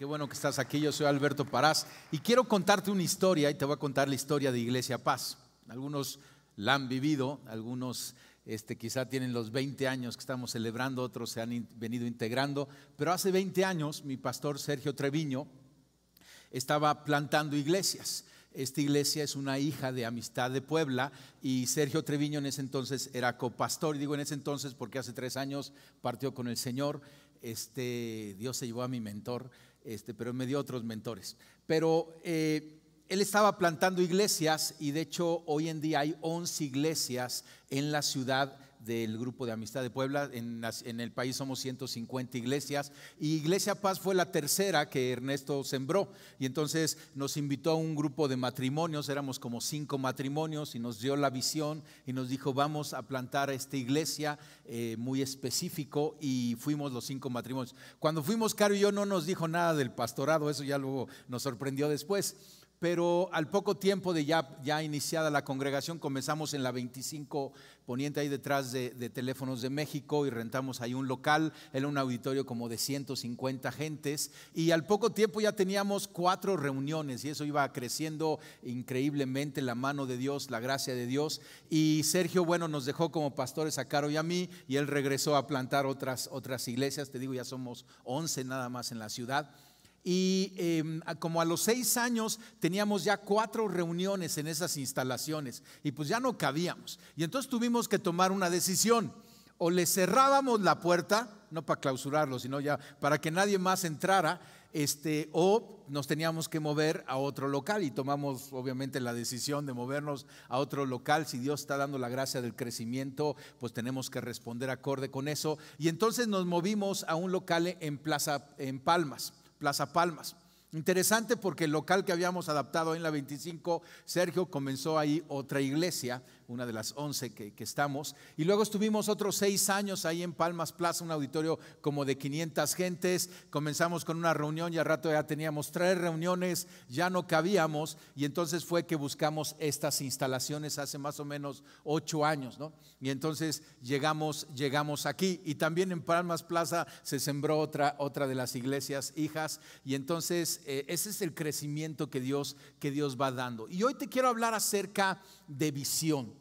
Qué bueno que estás aquí. Yo soy Alberto Parás y quiero contarte una historia y te voy a contar la historia de Iglesia Paz. Algunos la han vivido, algunos este, quizá tienen los 20 años que estamos celebrando, otros se han venido integrando, pero hace 20 años mi pastor Sergio Treviño estaba plantando iglesias. Esta iglesia es una hija de Amistad de Puebla y Sergio Treviño en ese entonces era copastor. Y digo en ese entonces porque hace tres años partió con el Señor. Este, Dios se llevó a mi mentor, este, pero me dio otros mentores. Pero eh, él estaba plantando iglesias y de hecho hoy en día hay 11 iglesias en la ciudad del grupo de Amistad de Puebla. En, el país somos 150 iglesias y Iglesia Paz fue la tercera que Ernesto sembró. Y entonces nos invitó a un grupo de matrimonios, éramos como cinco matrimonios y nos dio la visión y nos dijo vamos a plantar esta iglesia eh, muy específico y fuimos los cinco matrimonios. Cuando fuimos, Caro y yo no nos dijo nada del pastorado, eso ya luego nos sorprendió después pero al poco tiempo de ya, iniciada la congregación comenzamos en la 25 poniente ahí detrás de, teléfonos de México y rentamos ahí un local, era un auditorio como de 150 gentes. Y al poco tiempo ya teníamos cuatro reuniones y eso iba creciendo increíblemente la mano de Dios, la gracia de Dios. Y Sergio, bueno, nos dejó como pastores a Caro y a mí y él regresó a plantar otras, otras iglesias, te digo, ya somos 11 nada más en la ciudad. Y em, como a los seis años teníamos ya cuatro reuniones en esas instalaciones y pues ya no cabíamos. Y entonces tuvimos que tomar una decisión. O le cerrábamos la puerta, no para clausurarlo, sino ya para que nadie más entrara, este, o nos teníamos que mover a otro local y tomamos obviamente la decisión de movernos a otro local. Si Dios está dando la gracia del crecimiento, pues tenemos que responder acorde con eso. Y entonces nos movimos a un local en Plaza, en Palmas. Plaza Palmas. Interesante porque el local que habíamos adaptado en la 25, Sergio comenzó ahí otra iglesia una de las once que, estamos. Y luego estuvimos otros seis años ahí en Palmas Plaza, un auditorio como de 500 gentes. Comenzamos con una reunión y al rato ya teníamos tres reuniones, ya no cabíamos. Y entonces fue que buscamos estas instalaciones hace más o menos ocho años, ¿no? Y entonces llegamos, llegamos aquí. Y también en Palmas Plaza se sembró otra, otra de las iglesias hijas. Y entonces eh, ese es el crecimiento que Dios, que Dios va dando. Y hoy te quiero hablar acerca de visión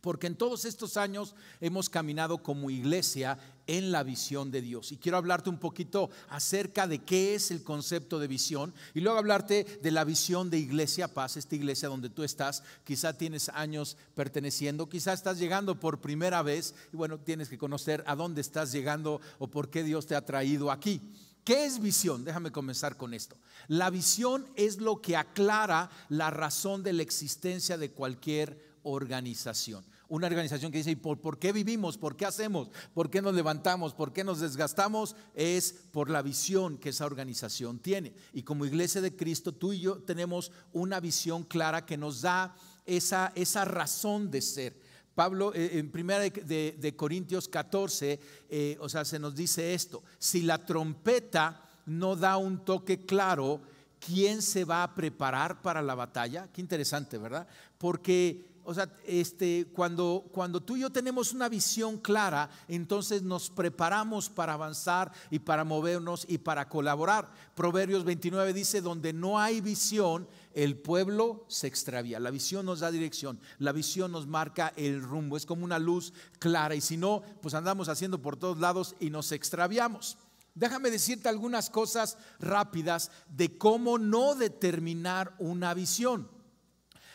porque en todos estos años hemos caminado como iglesia en la visión de Dios. Y quiero hablarte un poquito acerca de qué es el concepto de visión y luego hablarte de la visión de Iglesia Paz, esta iglesia donde tú estás. Quizá tienes años perteneciendo, quizá estás llegando por primera vez y bueno, tienes que conocer a dónde estás llegando o por qué Dios te ha traído aquí. ¿Qué es visión? Déjame comenzar con esto. La visión es lo que aclara la razón de la existencia de cualquier organización. Una organización que dice, ¿y por, qué vivimos? ¿Por qué hacemos? ¿Por qué nos levantamos? ¿Por qué nos desgastamos? Es por la visión que esa organización tiene. Y como iglesia de Cristo, tú y yo tenemos una visión clara que nos da esa, esa razón de ser. Pablo, eh, en primera de, Corintios 14, eh, o sea, se nos dice esto, si la trompeta no da un toque claro, ¿quién se va a preparar para la batalla? Qué interesante, ¿verdad? Porque o sea, este, cuando, cuando tú y yo tenemos una visión clara, entonces nos preparamos para avanzar y para movernos y para colaborar. Proverbios 29 dice, donde no hay visión, el pueblo se extravía. La visión nos da dirección, la visión nos marca el rumbo, es como una luz clara y si no, pues andamos haciendo por todos lados y nos extraviamos. Déjame decirte algunas cosas rápidas de cómo no determinar una visión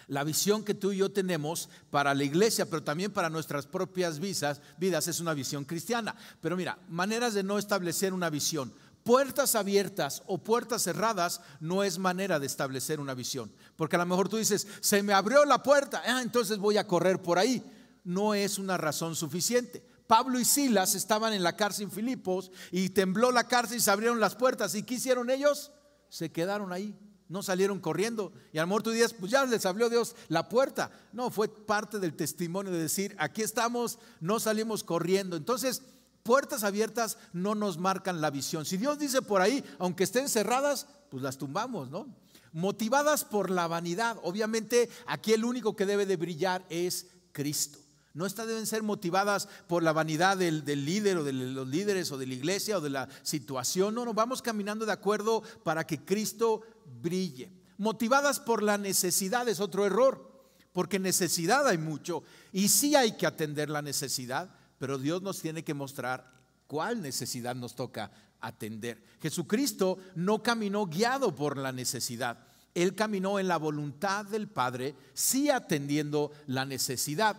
la visión que tú y yo tenemos para la iglesia, pero también para nuestras propias vidas, vidas es una visión cristiana. Pero mira, maneras de no establecer una visión. Puertas abiertas o puertas cerradas no es manera de establecer una visión. Porque a lo mejor tú dices, se me abrió la puerta, ah, entonces voy a correr por ahí. No es una razón suficiente. Pablo y Silas estaban en la cárcel en Filipos y tembló la cárcel y se abrieron las puertas. ¿Y qué hicieron ellos? Se quedaron ahí no salieron corriendo. Y al mejor tú pues ya les abrió Dios la puerta. No, fue parte del testimonio de decir, aquí estamos, no salimos corriendo. Entonces, puertas abiertas no nos marcan la visión. Si Dios dice por ahí, aunque estén cerradas, pues las tumbamos, ¿no? Motivadas por la vanidad. Obviamente, aquí el único que debe de brillar es Cristo. No estas deben ser motivadas por la vanidad del, del, líder o de los líderes o de la iglesia o de la situación. No, no, vamos caminando de acuerdo para que Cristo brille. Motivadas por la necesidad es otro error, porque necesidad hay mucho y sí hay que atender la necesidad, pero Dios nos tiene que mostrar cuál necesidad nos toca atender. Jesucristo no caminó guiado por la necesidad. Él caminó en la voluntad del Padre, sí atendiendo la necesidad.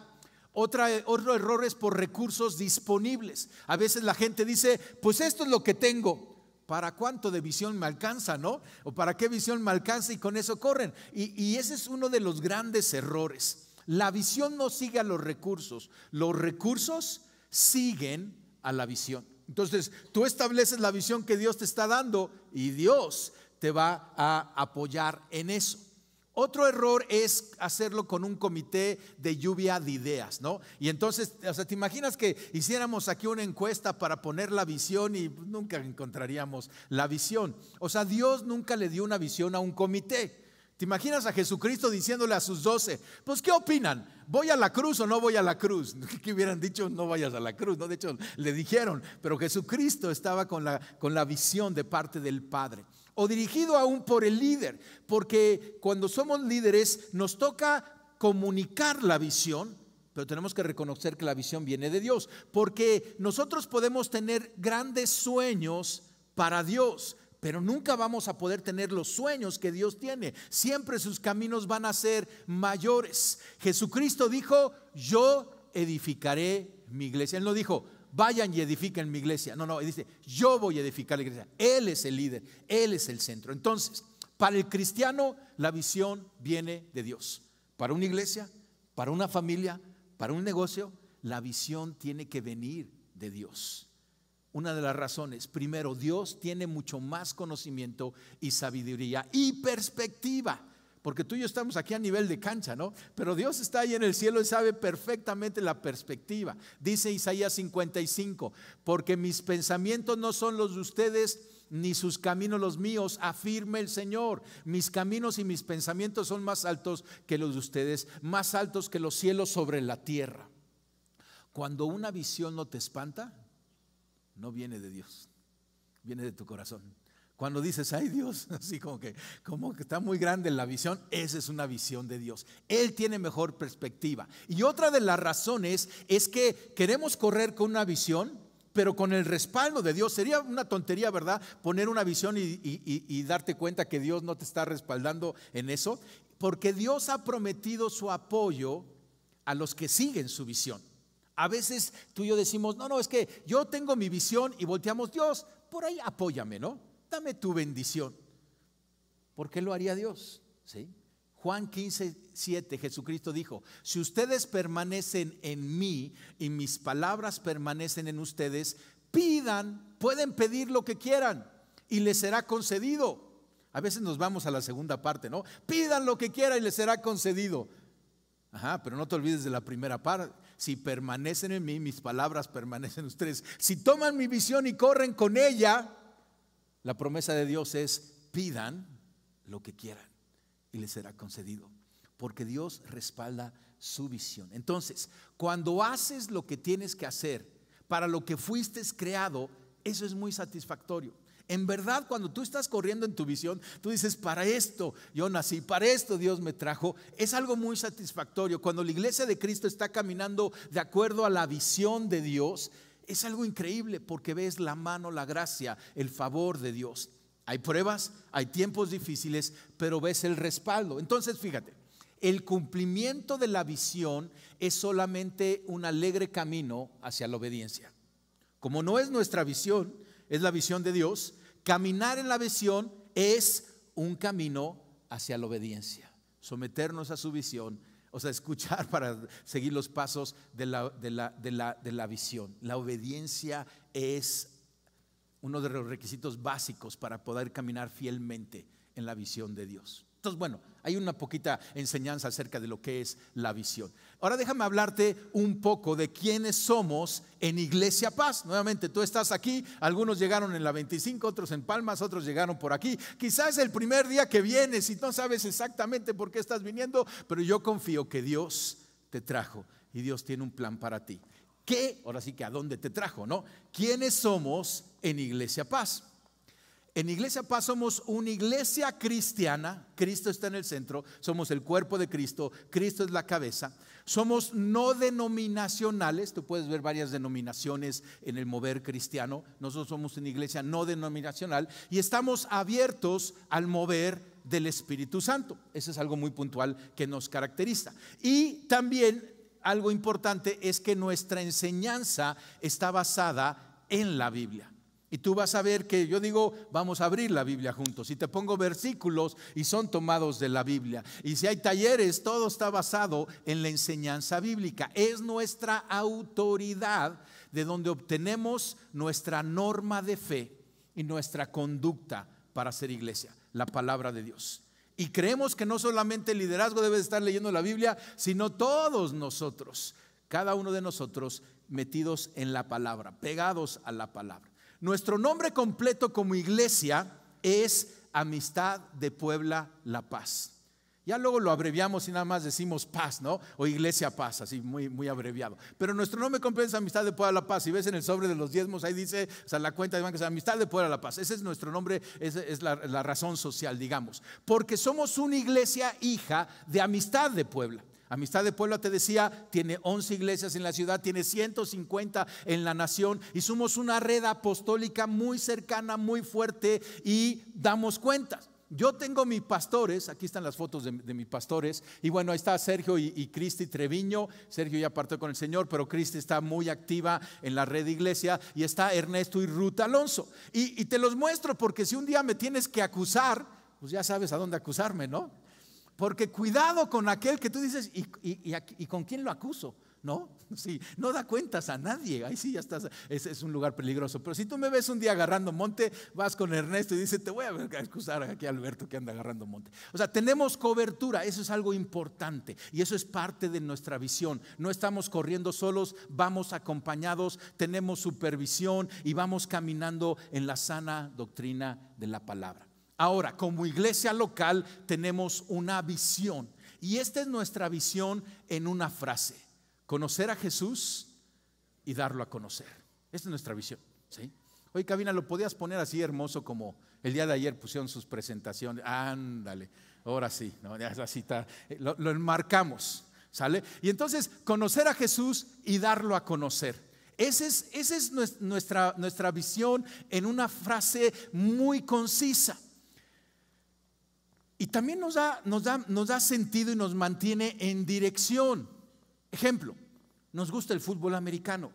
Otra, otro error es por recursos disponibles. A veces la gente dice, pues esto es lo que tengo. ¿Para cuánto de visión me alcanza, no? ¿O para qué visión me alcanza y con eso corren? Y, ese es uno de los grandes errores. La visión no sigue a los recursos. Los recursos siguen a la visión. Entonces, tú estableces la visión que Dios te está dando y Dios te va a apoyar en eso. Otro error es hacerlo con un comité de lluvia de ideas, ¿no? Y entonces, o sea, ¿te imaginas que hiciéramos aquí una encuesta para poner la visión y nunca encontraríamos la visión? O sea, Dios nunca le dio una visión a un comité. ¿Te imaginas a Jesucristo diciéndole a sus doce, pues qué opinan? ¿Voy a la cruz o no voy a la cruz? Que hubieran dicho, no vayas a la cruz, ¿no? De hecho, le dijeron, pero Jesucristo estaba con la, con la visión de parte del Padre o dirigido aún por el líder, porque cuando somos líderes nos toca comunicar la visión, pero tenemos que reconocer que la visión viene de Dios, porque nosotros podemos tener grandes sueños para Dios, pero nunca vamos a poder tener los sueños que Dios tiene. Siempre sus caminos van a ser mayores. Jesucristo dijo, yo edificaré mi iglesia. Él no dijo, vayan y edifiquen mi iglesia. No, no, dice, yo voy a edificar la iglesia. Él es el líder, Él es el centro. Entonces, para el cristiano, la visión viene de Dios. Para una iglesia, para una familia, para un negocio, la visión tiene que venir de Dios. Una de las razones, primero, Dios tiene mucho más conocimiento y sabiduría y perspectiva porque tú y yo estamos aquí a nivel de cancha, ¿no? Pero Dios está ahí en el cielo y sabe perfectamente la perspectiva. Dice Isaías 55, porque mis pensamientos no son los de ustedes, ni sus caminos los míos, afirme el Señor. Mis caminos y mis pensamientos son más altos que los de ustedes, más altos que los cielos sobre la tierra. Cuando una visión no te espanta, no viene de Dios, viene de tu corazón. Cuando dices, ay Dios, así como que, como que está muy grande la visión, esa es una visión de Dios. Él tiene mejor perspectiva. Y otra de las razones es que queremos correr con una visión, pero con el respaldo de Dios. Sería una tontería, ¿verdad? Poner una visión y, y darte cuenta que Dios no te está respaldando en eso, porque Dios ha prometido su apoyo a los que siguen su visión. A veces tú y yo decimos, no, no, es que yo tengo mi visión y volteamos, Dios, por ahí apóyame, ¿no? Dame tu bendición. ¿Por qué lo haría Dios? ¿Sí? Juan 15, 7, Jesucristo dijo, si ustedes permanecen en mí y mis palabras permanecen en ustedes, pidan, pueden pedir lo que quieran y les será concedido. A veces nos vamos a la segunda parte, ¿no? Pidan lo que quieran y les será concedido. Ajá, pero no te olvides de la primera parte. Si permanecen en mí, mis palabras permanecen en ustedes. Si toman mi visión y corren con ella, la promesa de Dios es pidan lo que quieran y les será concedido, porque Dios respalda su visión. Entonces, cuando haces lo que tienes que hacer para lo que fuiste creado, eso es muy satisfactorio. En verdad, cuando tú estás corriendo en tu visión, tú dices, para esto yo nací, para esto Dios me trajo, es algo muy satisfactorio. Cuando la iglesia de Cristo está caminando de acuerdo a la visión de Dios, es algo increíble porque ves la mano, la gracia, el favor de Dios. Hay pruebas, hay tiempos difíciles, pero ves el respaldo. Entonces, fíjate, el cumplimiento de la visión es solamente un alegre camino hacia la obediencia. Como no es nuestra visión, es la visión de Dios, caminar en la visión es un camino hacia la obediencia. Someternos a su visión o sea, escuchar para seguir los pasos de la, de la, visión. La obediencia es uno de los requisitos básicos para poder caminar fielmente en la visión de Dios. Entonces, bueno, hay una poquita enseñanza acerca de lo que es la visión. Ahora déjame hablarte un poco de quiénes somos en Iglesia Paz. Nuevamente, tú estás aquí, algunos llegaron en la 25, otros en Palmas, otros llegaron por aquí. Quizás el primer día que vienes y no sabes exactamente por qué estás viniendo, pero yo confío que Dios te trajo y Dios tiene un plan para ti. ¿Qué? Ahora sí que a dónde te trajo, ¿no? ¿Quiénes somos en Iglesia Paz? En Iglesia Paz somos una iglesia cristiana, Cristo está en el centro, somos el cuerpo de Cristo, Cristo es la cabeza, somos no denominacionales, tú puedes ver varias denominaciones en el mover cristiano, nosotros somos una iglesia no denominacional y estamos abiertos al mover del Espíritu Santo, eso es algo muy puntual que nos caracteriza. Y también algo importante es que nuestra enseñanza está basada en la Biblia. Y tú vas a ver que yo digo, vamos a abrir la Biblia juntos. Y te pongo versículos y son tomados de la Biblia. Y si hay talleres, todo está basado en la enseñanza bíblica. Es nuestra autoridad de donde obtenemos nuestra norma de fe y nuestra conducta para ser iglesia, la palabra de Dios. Y creemos que no solamente el liderazgo debe estar leyendo la Biblia, sino todos nosotros, cada uno de nosotros metidos en la palabra, pegados a la palabra. Nuestro nombre completo como iglesia es Amistad de Puebla La Paz. Ya luego lo abreviamos y nada más decimos paz, ¿no? O iglesia paz, así muy, muy abreviado. Pero nuestro nombre completo es Amistad de Puebla La Paz. Si ves en el sobre de los diezmos, ahí dice, o sea, la cuenta de banco es Amistad de Puebla La Paz. Ese es nuestro nombre, esa es la razón social, digamos. Porque somos una iglesia hija de Amistad de Puebla. Amistad de Puebla, te decía, tiene 11 iglesias en la ciudad, tiene 150 en la nación y somos una red apostólica muy cercana, muy fuerte y damos cuentas. Yo tengo mis pastores, aquí están las fotos de, mis pastores, y bueno, ahí está Sergio y, Cristi Treviño. Sergio ya partió con el Señor, pero Cristi está muy activa en la red de iglesia, y está Ernesto y Ruth Alonso. Y, y te los muestro porque si un día me tienes que acusar, pues ya sabes a dónde acusarme, ¿no? Porque cuidado con aquel que tú dices, ¿y, con quién lo acuso? ¿No? Sí, no da cuentas a nadie. Ahí sí ya estás. Ese es un lugar peligroso. Pero si tú me ves un día agarrando monte, vas con Ernesto y dices, te voy a acusar aquí a Alberto que anda agarrando monte. O sea, tenemos cobertura. Eso es algo importante. Y eso es parte de nuestra visión. No estamos corriendo solos, vamos acompañados, tenemos supervisión y vamos caminando en la sana doctrina de la palabra. Ahora, como iglesia local tenemos una visión y esta es nuestra visión en una frase, conocer a Jesús y darlo a conocer. Esta es nuestra visión. ¿sí? Oye, Cabina, ¿lo podías poner así hermoso como el día de ayer pusieron sus presentaciones? Ándale, ahora sí, ¿no? así está, lo, enmarcamos, ¿sale? Y entonces, conocer a Jesús y darlo a conocer. Esa es, es nuestra, nuestra visión en una frase muy concisa. Y también nos da, sentido y nos mantiene en dirección. Ejemplo, nos gusta el fútbol americano,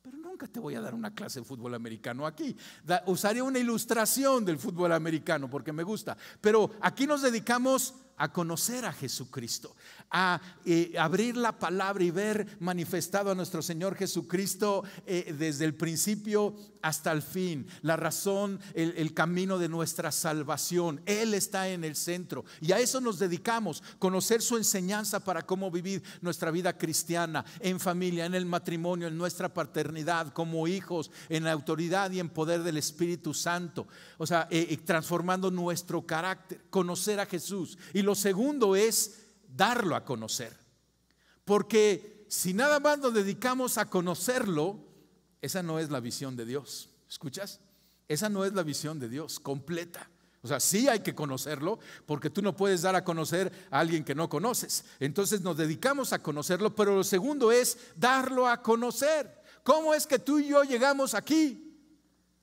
pero nunca te voy a dar una clase de fútbol americano aquí. usaré una ilustración del fútbol americano porque me gusta, pero aquí nos dedicamos a conocer a Jesucristo, a eh, abrir la palabra y ver manifestado a nuestro Señor Jesucristo eh, desde el principio hasta el fin, la razón, el, camino de nuestra salvación. Él está en el centro y a eso nos dedicamos, conocer su enseñanza para cómo vivir nuestra vida cristiana, en familia, en el matrimonio, en nuestra paternidad, como hijos, en la autoridad y en poder del Espíritu Santo. O sea, eh, transformando nuestro carácter, conocer a Jesús. Y lo segundo es darlo a conocer. Porque si nada más nos dedicamos a conocerlo, esa no es la visión de Dios. ¿Escuchas? Esa no es la visión de Dios completa. O sea, sí hay que conocerlo, porque tú no puedes dar a conocer a alguien que no conoces. Entonces nos dedicamos a conocerlo, pero lo segundo es darlo a conocer. ¿Cómo es que tú y yo llegamos aquí?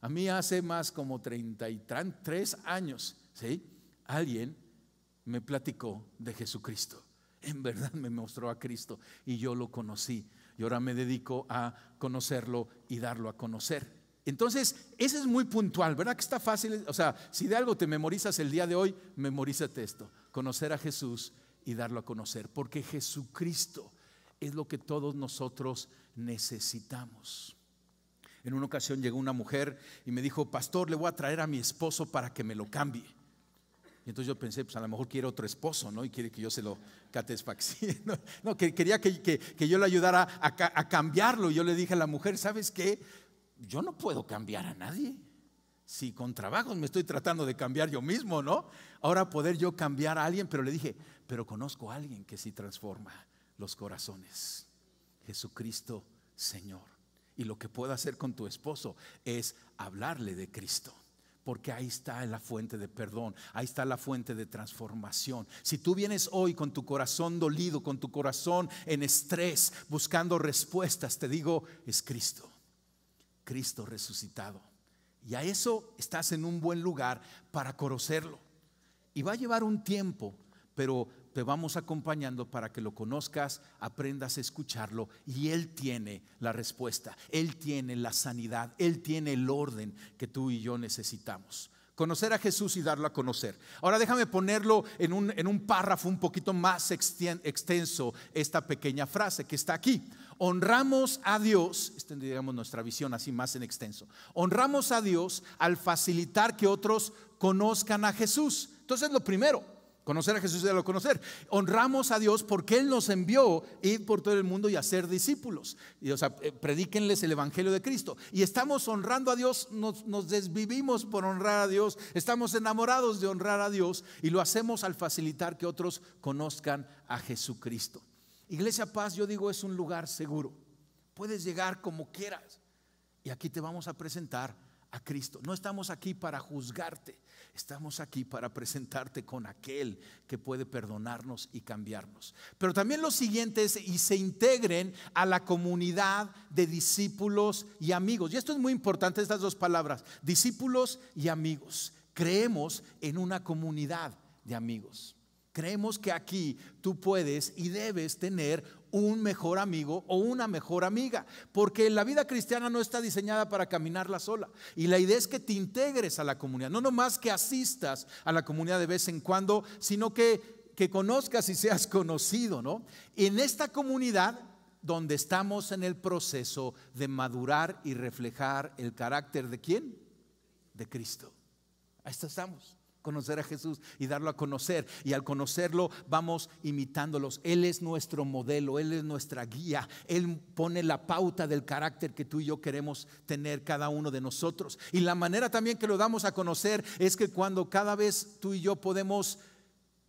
A mí hace más como 33 años, ¿sí? Alguien me platicó de Jesucristo. En verdad me mostró a Cristo y yo lo conocí. Y ahora me dedico a conocerlo y darlo a conocer. Entonces, ese es muy puntual, ¿verdad que está fácil? O sea, si de algo te memorizas el día de hoy, memorízate esto, conocer a Jesús y darlo a conocer, porque Jesucristo es lo que todos nosotros necesitamos. En una ocasión llegó una mujer y me dijo, pastor, le voy a traer a mi esposo para que me lo cambie. Y entonces yo pensé, pues a lo mejor quiere otro esposo, ¿no? Y quiere que yo se lo catesfaxie. No, que quería que, yo le ayudara a, cambiarlo. Y yo le dije a la mujer, ¿sabes qué? Yo no puedo cambiar a nadie. Si con trabajos me estoy tratando de cambiar yo mismo, ¿no? Ahora poder yo cambiar a alguien, pero le dije, pero conozco a alguien que sí transforma los corazones. Jesucristo Señor. Y lo que puedo hacer con tu esposo es hablarle de Cristo. Porque ahí está la fuente de perdón, ahí está la fuente de transformación. Si tú vienes hoy con tu corazón dolido, con tu corazón en estrés, buscando respuestas, te digo, es Cristo, Cristo resucitado. Y a eso estás en un buen lugar para conocerlo. Y va a llevar un tiempo, pero te vamos acompañando para que lo conozcas, aprendas a escucharlo y Él tiene la respuesta, Él tiene la sanidad, Él tiene el orden que tú y yo necesitamos. Conocer a Jesús y darlo a conocer. Ahora déjame ponerlo en un, en un párrafo un poquito más extenso, esta pequeña frase que está aquí. Honramos a Dios, esta digamos nuestra visión así más en extenso. Honramos a Dios al facilitar que otros conozcan a Jesús. Entonces lo primero, Conocer a Jesús darlo a conocer. Honramos a Dios porque Él nos envió ir por todo el mundo y hacer discípulos. Y, o sea, eh, predíquenles el Evangelio de Cristo. Y estamos honrando a Dios, nos, nos desvivimos por honrar a Dios, estamos enamorados de honrar a Dios y lo hacemos al facilitar que otros conozcan a Jesucristo. Iglesia Paz, yo digo, es un lugar seguro. Puedes llegar como quieras. Y aquí te vamos a presentar a Cristo. No estamos aquí para juzgarte. Estamos aquí para presentarte con aquel que puede perdonarnos y cambiarnos. Pero también lo siguiente es y se integren a la comunidad de discípulos y amigos. Y esto es muy importante, estas dos palabras, discípulos y amigos. Creemos en una comunidad de amigos. Creemos que aquí tú puedes y debes tener un mejor amigo o una mejor amiga, porque la vida cristiana no está diseñada para caminarla sola. Y la idea es que te integres a la comunidad, no nomás que asistas a la comunidad de vez en cuando, sino que, que conozcas y seas conocido, ¿no? En esta comunidad donde estamos en el proceso de madurar y reflejar el carácter de quién? De Cristo. Ahí estamos conocer a Jesús y darlo a conocer. Y al conocerlo vamos imitándolos. Él es nuestro modelo, Él es nuestra guía. Él pone la pauta del carácter que tú y yo queremos tener cada uno de nosotros. Y la manera también que lo damos a conocer es que cuando cada vez tú y yo podemos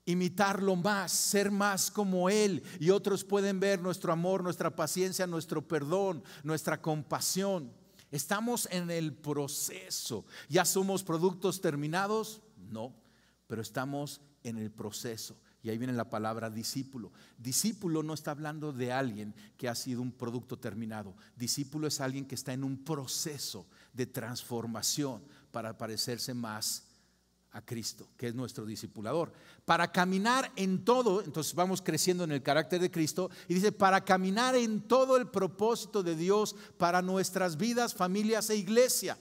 imitarlo más, ser más como Él y otros pueden ver nuestro amor, nuestra paciencia, nuestro perdón, nuestra compasión. Estamos en el proceso. Ya somos productos terminados no, pero estamos en el proceso. Y ahí viene la palabra discípulo. Discípulo no está hablando de alguien que ha sido un producto terminado. Discípulo es alguien que está en un proceso de transformación para parecerse más a Cristo, que es nuestro discipulador. Para caminar en todo, entonces vamos creciendo en el carácter de Cristo, y dice, para caminar en todo el propósito de Dios para nuestras vidas, familias e iglesia.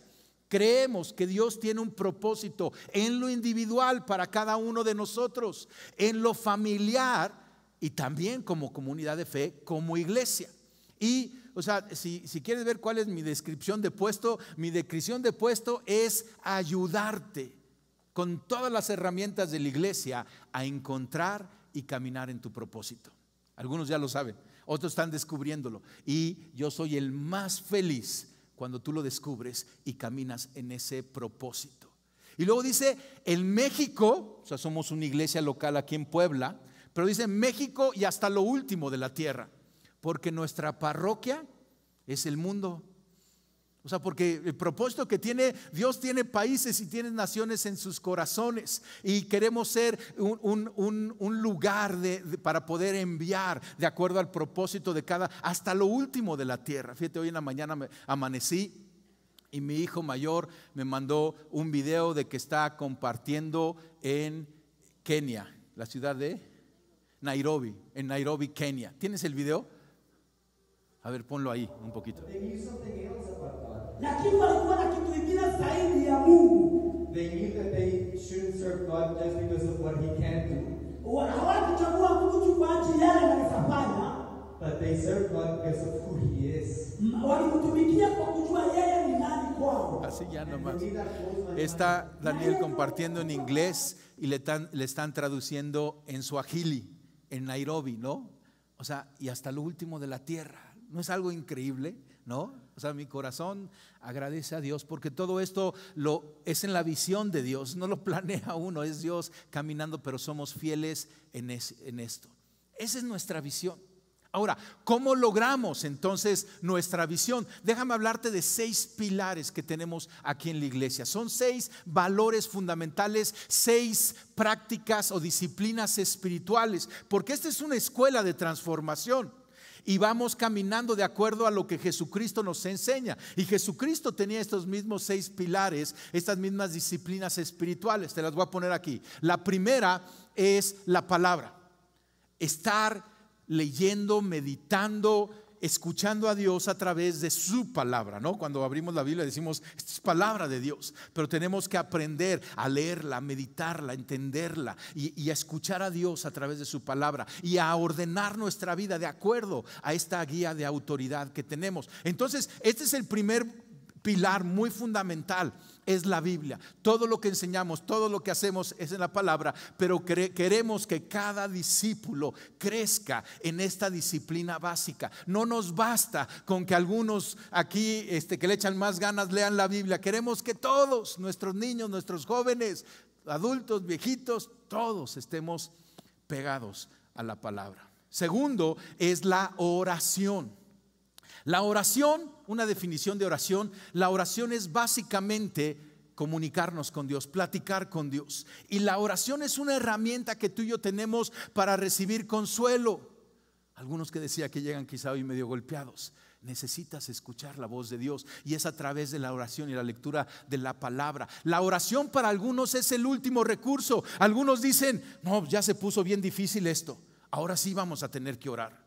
Creemos que Dios tiene un propósito en lo individual para cada uno de nosotros, en lo familiar y también como comunidad de fe, como iglesia. Y, o sea, si, si quieres ver cuál es mi descripción de puesto, mi descripción de puesto es ayudarte con todas las herramientas de la iglesia a encontrar y caminar en tu propósito. Algunos ya lo saben, otros están descubriéndolo. Y yo soy el más feliz cuando tú lo descubres y caminas en ese propósito. Y luego dice, en México, o sea, somos una iglesia local aquí en Puebla, pero dice México y hasta lo último de la tierra, porque nuestra parroquia es el mundo. O sea, porque el propósito que tiene, Dios tiene países y tiene naciones en sus corazones y queremos ser un, lugar para poder enviar de acuerdo al propósito de cada, hasta lo último de la tierra. Fíjate, hoy en la mañana amanecí y mi hijo mayor me mandó un video de que está compartiendo en Kenia, la ciudad de Nairobi, en Nairobi, Kenia. ¿Tienes el video? A ver, ponlo ahí un poquito. Lakini walikuwa na kitu kingine zaidi ya Mungu. They knew that they shouldn't serve God just because of what He can do. Hawakuchagua Mungu kwa ajili yale anayofanya. But they serve God because of who He is. Walimtumikia kwa kujua yeye ni nani kwao. Así ya nomás. Está Daniel compartiendo en inglés y le, tan, le están traduciendo en Swahili, en Nairobi, ¿no? O sea, y hasta lo último de la tierra. ¿No es algo increíble? ¿No? Mi corazón agradece a Dios porque todo esto lo es en la visión de Dios, no lo planea uno, es Dios caminando, pero somos fieles en, en esto. Esa es nuestra visión. Ahora, ¿cómo logramos entonces nuestra visión? Déjame hablarte de seis pilares que tenemos aquí en la iglesia. Son seis valores fundamentales, seis prácticas o disciplinas espirituales, porque esta es una escuela de transformación. Y vamos caminando de acuerdo a lo que Jesucristo nos enseña. Y Jesucristo tenía estos mismos seis pilares, estas mismas disciplinas espirituales. Te las voy a poner aquí. La primera es la palabra. Estar leyendo, meditando, escuchando a Dios a través de su palabra, ¿no? Cuando abrimos la Biblia decimos, esta es palabra de Dios, pero tenemos que aprender a leerla, a meditarla, a entenderla y, y, a escuchar a Dios a través de su palabra y a ordenar nuestra vida de acuerdo a esta guía de autoridad que tenemos. Entonces, este es el primer pilar muy fundamental es la Biblia. Todo lo que enseñamos, todo lo que hacemos es en la palabra, pero queremos que cada discípulo crezca en esta disciplina básica. No nos basta con que algunos aquí este, que le echan más ganas lean la Biblia. Queremos que todos, nuestros niños, nuestros jóvenes, adultos, viejitos, todos estemos pegados a la palabra. Segundo es la oración. La oración, una definición de oración, la oración es básicamente comunicarnos con Dios, platicar con Dios. Y la oración es una herramienta que tú y yo tenemos para recibir consuelo. Algunos que decía que llegan quizá hoy medio golpeados. Necesitas escuchar la voz de Dios y es a través de la oración y la lectura de la palabra. La oración para algunos es el último recurso. Algunos dicen, no, ya se puso bien difícil esto. Ahora sí vamos a tener que orar.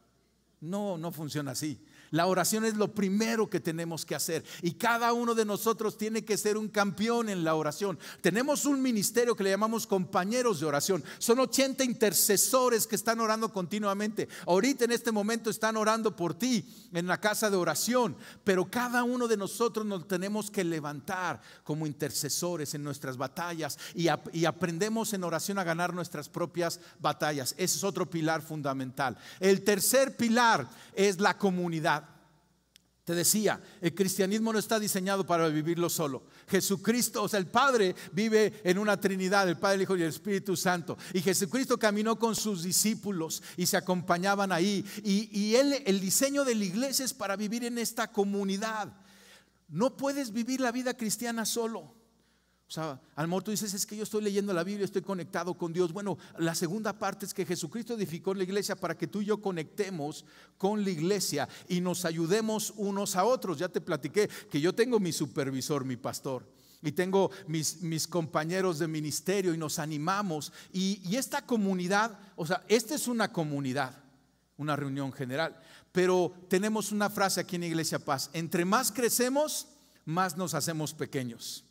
No, no funciona así. La oración es lo primero que tenemos que hacer y cada uno de nosotros tiene que ser un campeón en la oración. Tenemos un ministerio que le llamamos compañeros de oración. Son 80 intercesores que están orando continuamente. Ahorita en este momento están orando por ti en la casa de oración, pero cada uno de nosotros nos tenemos que levantar como intercesores en nuestras batallas y, aprendemos en oración a ganar nuestras propias batallas. Ese es otro pilar fundamental. El tercer pilar es la comunidad. Te decía, el cristianismo no está diseñado para vivirlo solo. Jesucristo, o sea, el Padre vive en una Trinidad, el Padre, el Hijo y el Espíritu Santo. Y Jesucristo caminó con sus discípulos y se acompañaban ahí. Y, él, el diseño de la iglesia es para vivir en esta comunidad. No puedes vivir la vida cristiana solo. Sea, al mejor tú dices, es que yo estoy leyendo la Biblia, estoy conectado con Dios. Bueno, la segunda parte es que Jesucristo edificó la iglesia para que tú y yo conectemos con la iglesia y nos ayudemos unos a otros. Ya te platiqué que yo tengo mi supervisor, mi pastor. Y tengo mis, mis compañeros de ministerio y nos animamos. Y, y esta comunidad, o sea, esta es una comunidad, una reunión general. Pero tenemos una frase aquí en Iglesia Paz. Entre más crecemos, más nos hacemos pequeños.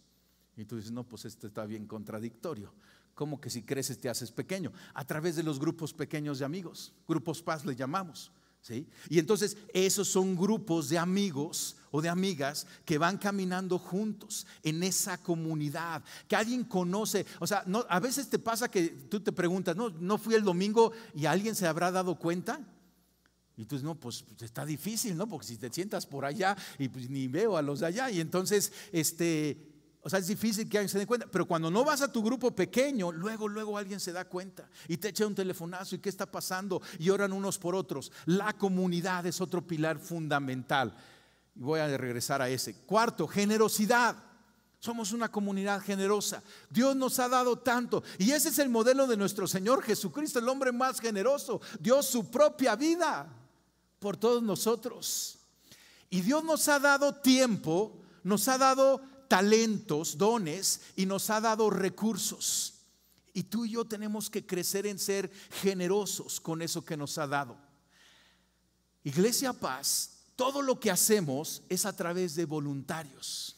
Y tú dices, no, pues esto está bien contradictorio. ¿Cómo que si creces te haces pequeño? A través de los grupos pequeños de amigos, grupos paz le llamamos. ¿sí? Y entonces esos son grupos de amigos o de amigas que van caminando juntos en esa comunidad, que alguien conoce. O sea, no, a veces te pasa que tú te preguntas, no, no fui el domingo y alguien se habrá dado cuenta. Y tú dices, no, pues, pues está difícil, ¿no? Porque si te sientas por allá y pues ni veo a los de allá. Y entonces, este, o sea, es difícil que alguien se dé cuenta, pero cuando no vas a tu grupo pequeño, luego, luego alguien se da cuenta y te echa un telefonazo y qué está pasando y oran unos por otros. La comunidad es otro pilar fundamental. Y voy a regresar a ese. Cuarto, generosidad. Somos una comunidad generosa. Dios nos ha dado tanto. Y ese es el modelo de nuestro Señor Jesucristo, el hombre más generoso. Dio su propia vida por todos nosotros. Y Dios nos ha dado tiempo, nos ha dado talentos, dones y nos ha dado recursos. Y tú y yo tenemos que crecer en ser generosos con eso que nos ha dado. Iglesia Paz, todo lo que hacemos es a través de voluntarios.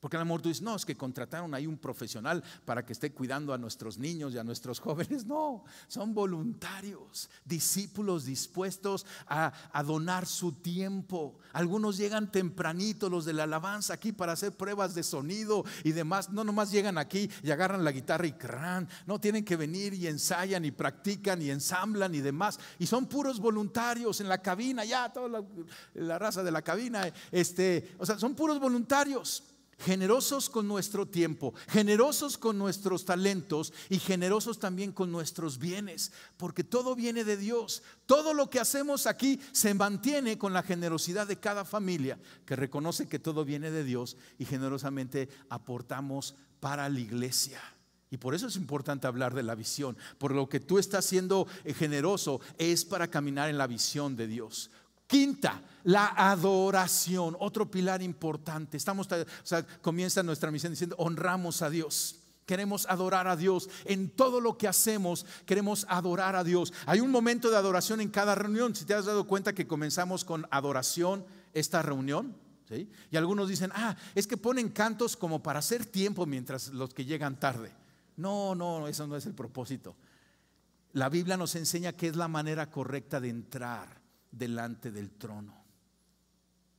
Porque a lo mejor tú dices, no, es que contrataron ahí un profesional para que esté cuidando a nuestros niños y a nuestros jóvenes. No, son voluntarios, discípulos dispuestos a, donar su tiempo. Algunos llegan tempranito, los de la alabanza aquí para hacer pruebas de sonido y demás. No nomás llegan aquí y agarran la guitarra y crán. No, tienen que venir y ensayan y practican y ensamblan y demás. Y son puros voluntarios en la cabina, ya toda la, la raza de la cabina. Este, o sea, son puros voluntarios. Generosos con nuestro tiempo, generosos con nuestros talentos y generosos también con nuestros bienes, porque todo viene de Dios. Todo lo que hacemos aquí se mantiene con la generosidad de cada familia que reconoce que todo viene de Dios y generosamente aportamos para la iglesia. Y por eso es importante hablar de la visión. Por lo que tú estás siendo eh, generoso es para caminar en la visión de Dios. Quinta, la adoración, otro pilar importante. Estamos, comienza nuestra misión diciendo, honramos a Dios. Queremos adorar a Dios. En todo lo que hacemos, queremos adorar a Dios. Hay un momento de adoración en cada reunión. Si te has dado cuenta que comenzamos con adoración esta reunión, ¿sí? Y algunos dicen, ah, es que ponen cantos como para hacer tiempo mientras los que llegan tarde. No, no, eso no es el propósito. La Biblia nos enseña que es la manera correcta de entrar delante del trono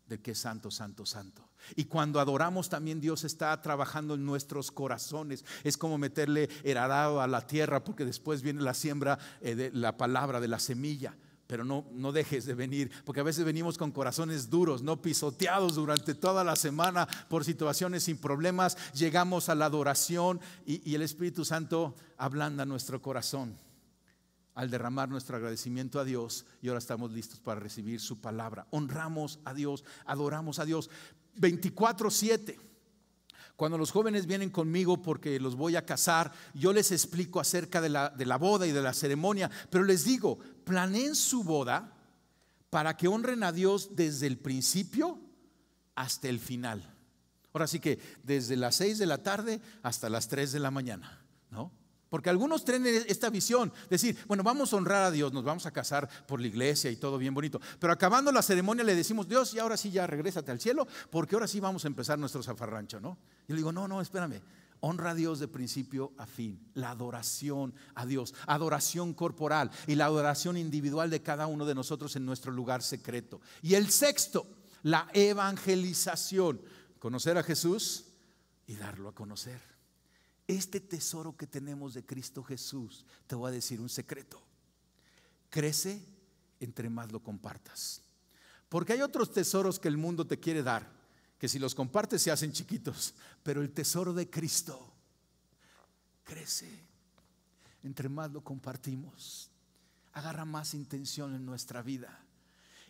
de que es santo, santo, santo. Y cuando adoramos también Dios está trabajando en nuestros corazones. Es como meterle heredado a la tierra porque después viene la siembra eh, de la palabra de la semilla. Pero no, no dejes de venir, porque a veces venimos con corazones duros, no pisoteados durante toda la semana por situaciones sin problemas. Llegamos a la adoración y, y el Espíritu Santo ablanda nuestro corazón al derramar nuestro agradecimiento a Dios y ahora estamos listos para recibir su palabra. Honramos a Dios, adoramos a Dios. 24/7. Cuando los jóvenes vienen conmigo porque los voy a casar, yo les explico acerca de la, de la boda y de la ceremonia, pero les digo, planeen su boda para que honren a Dios desde el principio hasta el final. Ahora sí que desde las 6 de la tarde hasta las 3 de la mañana, ¿no? Porque algunos tienen esta visión, decir, bueno, vamos a honrar a Dios, nos vamos a casar por la iglesia y todo bien bonito. Pero acabando la ceremonia le decimos, Dios, y ahora sí ya regrésate al cielo, porque ahora sí vamos a empezar nuestro zafarrancho, ¿no? Yo le digo, no, no, espérame. Honra a Dios de principio a fin. La adoración a Dios, adoración corporal y la adoración individual de cada uno de nosotros en nuestro lugar secreto. Y el sexto, la evangelización. Conocer a Jesús y darlo a conocer. Este tesoro que tenemos de Cristo Jesús, te voy a decir un secreto. Crece entre más lo compartas. Porque hay otros tesoros que el mundo te quiere dar, que si los compartes se hacen chiquitos, pero el tesoro de Cristo crece entre más lo compartimos. Agarra más intención en nuestra vida.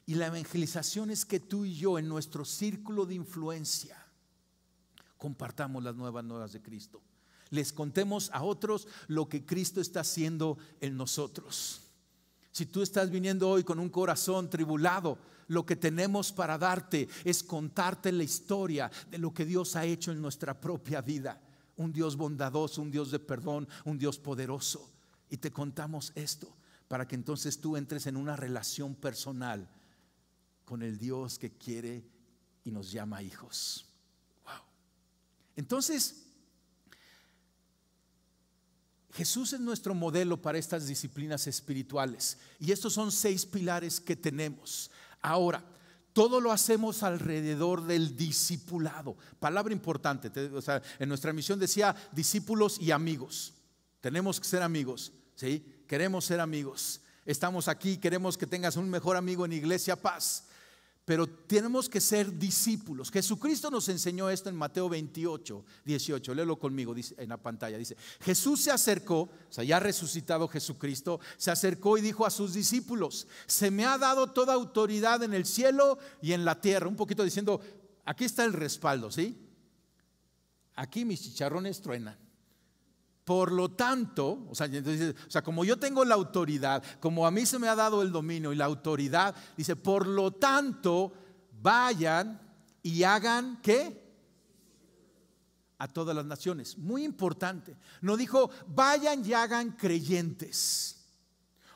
Y la evangelización es que tú y yo en nuestro círculo de influencia compartamos las nuevas nuevas de Cristo les contemos a otros lo que Cristo está haciendo en nosotros. Si tú estás viniendo hoy con un corazón tribulado, lo que tenemos para darte es contarte la historia de lo que Dios ha hecho en nuestra propia vida. Un Dios bondadoso, un Dios de perdón, un Dios poderoso. Y te contamos esto para que entonces tú entres en una relación personal con el Dios que quiere y nos llama hijos. Wow. Entonces, Jesús es nuestro modelo para estas disciplinas espirituales. Y estos son seis pilares que tenemos. Ahora, todo lo hacemos alrededor del discipulado. Palabra importante. en nuestra misión decía discípulos y amigos. Tenemos que ser amigos. ¿sí? Queremos ser amigos. Estamos aquí, queremos que tengas un mejor amigo en Iglesia Paz pero tenemos que ser discípulos. Jesucristo nos enseñó esto en Mateo 28, 18. Léelo conmigo dice, en la pantalla. Dice, Jesús se acercó, o sea, ya resucitado Jesucristo, se acercó y dijo a sus discípulos, se me ha dado toda autoridad en el cielo y en la tierra. Un poquito diciendo, aquí está el respaldo, ¿sí? Aquí mis chicharrones truenan. Por lo tanto, o sea, como yo tengo la autoridad, como a mí se me ha dado el dominio y la autoridad, dice, por lo tanto, vayan y hagan qué? A todas las naciones. Muy importante. No dijo, vayan y hagan creyentes.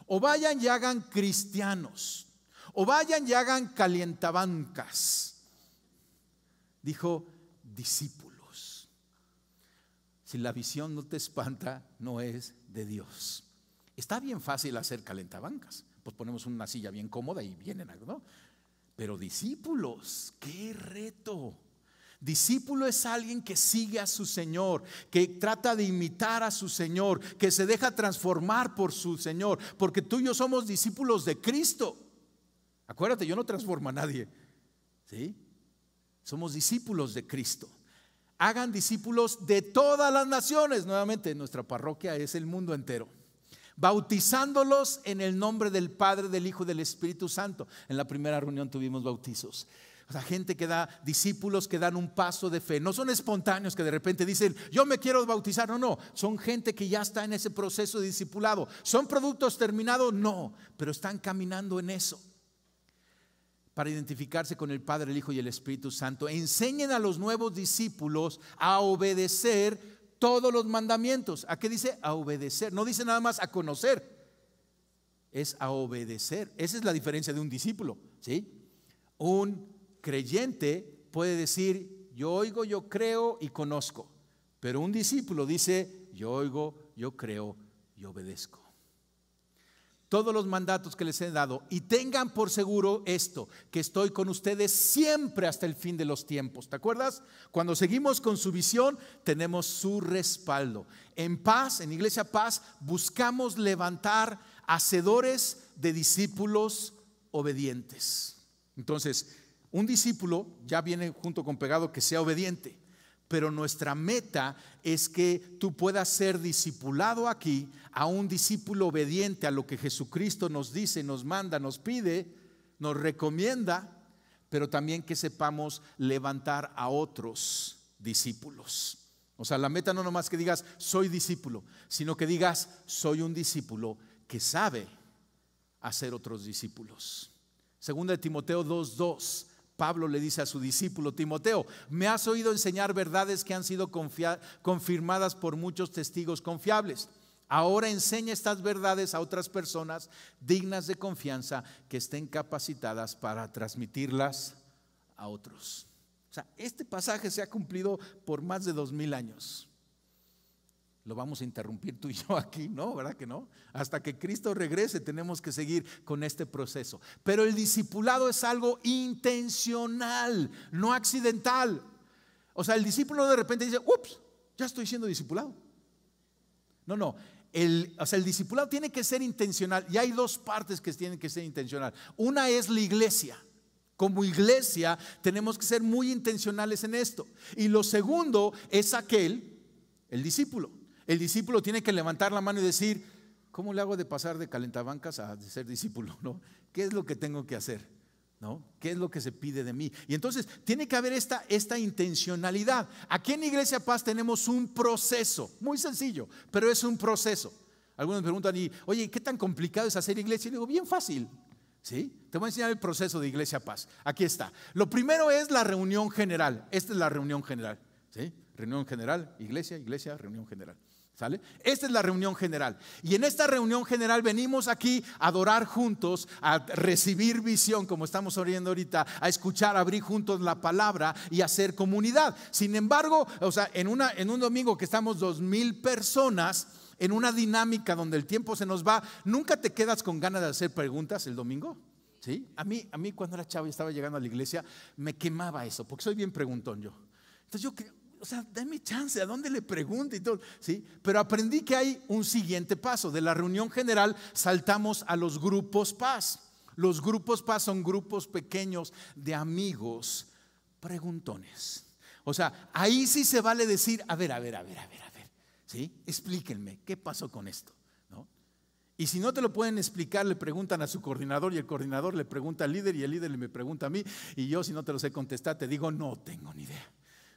O vayan y hagan cristianos. O vayan y hagan calientabancas. Dijo, discípulos. Si la visión no te espanta, no es de Dios. Está bien fácil hacer calentabancas. Pues ponemos una silla bien cómoda y vienen, ¿no? Pero discípulos, qué reto. Discípulo es alguien que sigue a su Señor, que trata de imitar a su Señor, que se deja transformar por su Señor, porque tú y yo somos discípulos de Cristo. Acuérdate, yo no transformo a nadie, ¿sí? Somos discípulos de Cristo. Hagan discípulos de todas las naciones. Nuevamente, nuestra parroquia es el mundo entero. Bautizándolos en el nombre del Padre, del Hijo y del Espíritu Santo. En la primera reunión tuvimos bautizos. O sea, gente que da, discípulos que dan un paso de fe. No son espontáneos que de repente dicen, yo me quiero bautizar. No, no. Son gente que ya está en ese proceso de discipulado. ¿Son productos terminados? No. Pero están caminando en eso para identificarse con el Padre, el Hijo y el Espíritu Santo. Enseñen a los nuevos discípulos a obedecer todos los mandamientos. ¿A qué dice? A obedecer. No dice nada más a conocer. Es a obedecer. Esa es la diferencia de un discípulo. ¿sí? Un creyente puede decir, yo oigo, yo creo y conozco. Pero un discípulo dice, yo oigo, yo creo y obedezco todos los mandatos que les he dado y tengan por seguro esto, que estoy con ustedes siempre hasta el fin de los tiempos. ¿Te acuerdas? Cuando seguimos con su visión, tenemos su respaldo. En paz, en Iglesia Paz, buscamos levantar hacedores de discípulos obedientes. Entonces, un discípulo ya viene junto con pegado que sea obediente pero nuestra meta es que tú puedas ser discipulado aquí, a un discípulo obediente a lo que Jesucristo nos dice, nos manda, nos pide, nos recomienda, pero también que sepamos levantar a otros discípulos. O sea, la meta no nomás que digas soy discípulo, sino que digas soy un discípulo que sabe hacer otros discípulos. Segunda de Timoteo 2:2 Pablo le dice a su discípulo Timoteo, me has oído enseñar verdades que han sido confirmadas por muchos testigos confiables. Ahora enseña estas verdades a otras personas dignas de confianza que estén capacitadas para transmitirlas a otros. O sea, este pasaje se ha cumplido por más de dos mil años lo vamos a interrumpir tú y yo aquí, ¿no? ¿Verdad que no? Hasta que Cristo regrese tenemos que seguir con este proceso. Pero el discipulado es algo intencional, no accidental. O sea, el discípulo de repente dice, ups, ya estoy siendo discipulado. No, no. El, o sea, el discipulado tiene que ser intencional y hay dos partes que tienen que ser intencional. Una es la iglesia. Como iglesia tenemos que ser muy intencionales en esto. Y lo segundo es aquel, el discípulo. El discípulo tiene que levantar la mano y decir, ¿cómo le hago de pasar de calentabancas a ser discípulo? ¿No? ¿Qué es lo que tengo que hacer? ¿No? ¿Qué es lo que se pide de mí? Y entonces tiene que haber esta, esta intencionalidad. Aquí en Iglesia Paz tenemos un proceso, muy sencillo, pero es un proceso. Algunos me preguntan, y, oye, ¿qué tan complicado es hacer iglesia? Y digo, bien fácil. ¿Sí? Te voy a enseñar el proceso de Iglesia Paz. Aquí está. Lo primero es la reunión general. Esta es la reunión general. ¿Sí? Reunión general, iglesia, iglesia, reunión general. Esta es la reunión general. Y en esta reunión general venimos aquí a adorar juntos, a recibir visión, como estamos oyendo ahorita, a escuchar, abrir juntos la palabra y hacer comunidad. Sin embargo, o sea, en, una, en un domingo que estamos dos mil personas, en una dinámica donde el tiempo se nos va, ¿nunca te quedas con ganas de hacer preguntas el domingo? ¿Sí? A mí, a mí cuando era chavo y estaba llegando a la iglesia, me quemaba eso, porque soy bien preguntón yo. Entonces yo o sea, dame chance, ¿a dónde le pregunto y todo? ¿Sí? Pero aprendí que hay un siguiente paso. De la reunión general saltamos a los grupos paz. Los grupos paz son grupos pequeños de amigos preguntones. O sea, ahí sí se vale decir, a ver, a ver, a ver, a ver, a ver, ¿sí? Explíquenme, ¿qué pasó con esto? ¿No? Y si no te lo pueden explicar, le preguntan a su coordinador y el coordinador le pregunta al líder y el líder le me pregunta a mí y yo si no te lo sé contestar te digo, no tengo ni idea.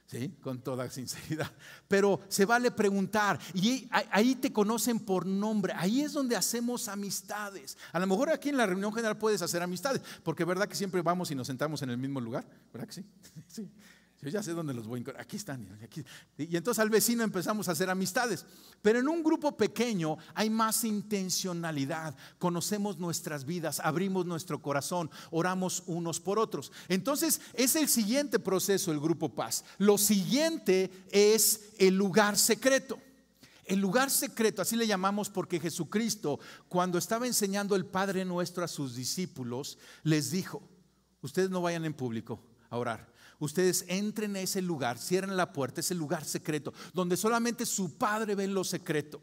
¿Sí? Con toda sinceridad. Pero se vale preguntar y ahí te conocen por nombre. Ahí es donde hacemos amistades. A lo mejor aquí en la reunión general puedes hacer amistades, porque verdad que siempre vamos y nos sentamos en el mismo lugar, ¿verdad que sí? Sí. Yo ya sé dónde los voy. a Aquí están. Y entonces al vecino empezamos a hacer amistades. Pero en un grupo pequeño hay más intencionalidad. Conocemos nuestras vidas, abrimos nuestro corazón, oramos unos por otros. Entonces es el siguiente proceso, el grupo paz. Lo siguiente es el lugar secreto. El lugar secreto, así le llamamos porque Jesucristo, cuando estaba enseñando el Padre Nuestro a sus discípulos, les dijo, ustedes no vayan en público a orar ustedes entren a ese lugar, cierren la puerta, ese lugar secreto, donde solamente su Padre ve lo secreto.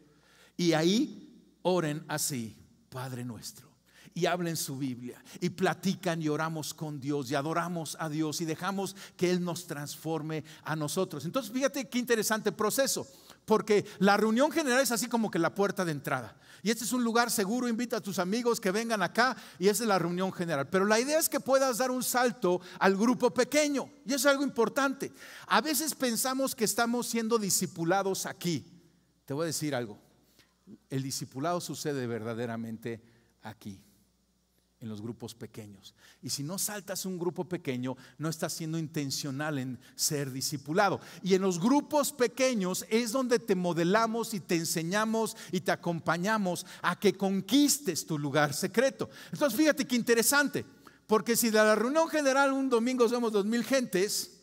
Y ahí oren así, Padre nuestro. y hablen su Biblia y platican y oramos con Dios y adoramos a Dios y dejamos que Él nos transforme a nosotros. Entonces, fíjate qué interesante proceso, porque la reunión general es así como que la puerta de entrada. Y este es un lugar seguro, invita a tus amigos que vengan acá y esa es la reunión general. Pero la idea es que puedas dar un salto al grupo pequeño y eso es algo importante. A veces pensamos que estamos siendo discipulados aquí. Te voy a decir algo. El discipulado sucede verdaderamente aquí en los grupos pequeños. Y si no saltas un grupo pequeño, no estás siendo intencional en ser discipulado. Y en los grupos pequeños es donde te modelamos y te enseñamos y te acompañamos a que conquistes tu lugar secreto. Entonces, fíjate qué interesante, porque si de la reunión general un domingo somos dos mil gentes,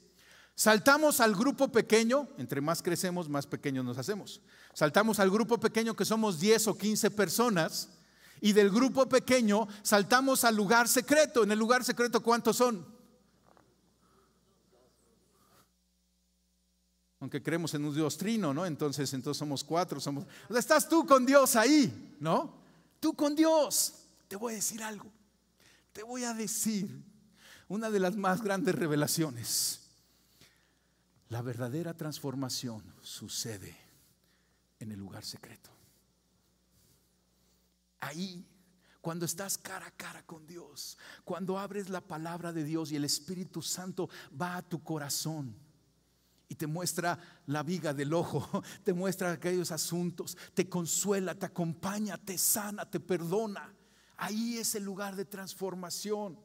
saltamos al grupo pequeño, entre más crecemos, más pequeños nos hacemos. Saltamos al grupo pequeño que somos 10 o 15 personas y del grupo pequeño saltamos al lugar secreto. En el lugar secreto, ¿cuántos son? Aunque creemos en un Dios trino, ¿no? Entonces, entonces somos cuatro, somos. estás tú con Dios ahí, ¿no? Tú con Dios. Te voy a decir algo. Te voy a decir una de las más grandes revelaciones. La verdadera transformación sucede en el lugar secreto ahí, cuando estás cara a cara con Dios, cuando abres la palabra de Dios y el Espíritu Santo va a tu corazón y te muestra la viga del ojo, te muestra aquellos asuntos, te consuela, te acompaña, te sana, te perdona. Ahí es el lugar de transformación.